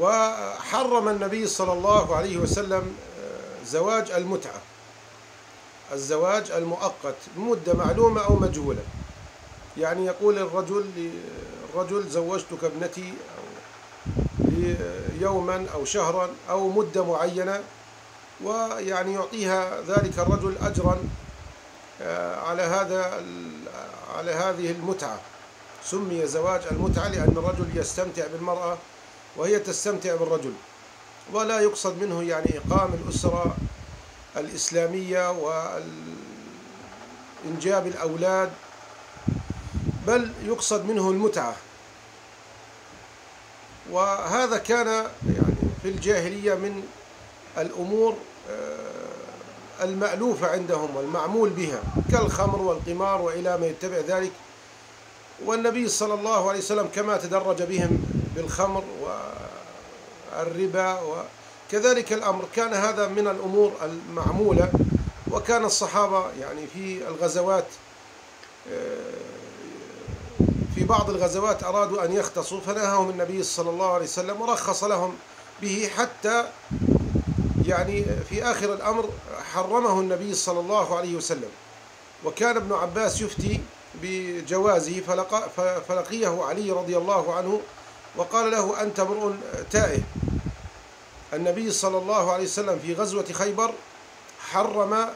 وحرم النبي صلى الله عليه وسلم آه، زواج المتعة. الزواج المؤقت بمدة معلومة أو مجهولة. يعني يقول الرجل للرجل زوجتك ابنتي يوما أو شهرا أو مدة معينة ويعني يعطيها ذلك الرجل أجرا آه، على هذا على هذه المتعة. سمي زواج المتعة لأن الرجل يستمتع بالمرأة وهي تستمتع بالرجل. ولا يقصد منه يعني إقام الأسرة الإسلامية وإنجاب الأولاد بل يقصد منه المتعة. وهذا كان يعني في الجاهلية من الأمور آه، المألوفة عندهم والمعمول بها كالخمر والقمار وإلى ما يتبع ذلك. والنبي صلى الله عليه وسلم كما تدرج بهم بالخمر والربا وكذلك الأمر. كان هذا من الأمور المعمولة وكان الصحابة يعني في الغزوات آه، في بعض الغزوات أرادوا أن يختصوا فنهاهم النبي صلى الله عليه وسلم ورخص لهم به حتى يعني في آخر الأمر حرمه النبي صلى الله عليه وسلم. وكان ابن عباس يفتي بجوازه فلق فلقيه علي رضي الله عنه وقال له أنت امرؤ تائه. النبي صلى الله عليه وسلم في غزوة خيبر حرم آه،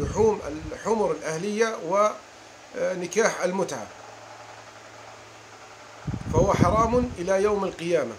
لحوم الحمر الأهلية ونكاح المتعة. فهو حرام إلى يوم القيامة.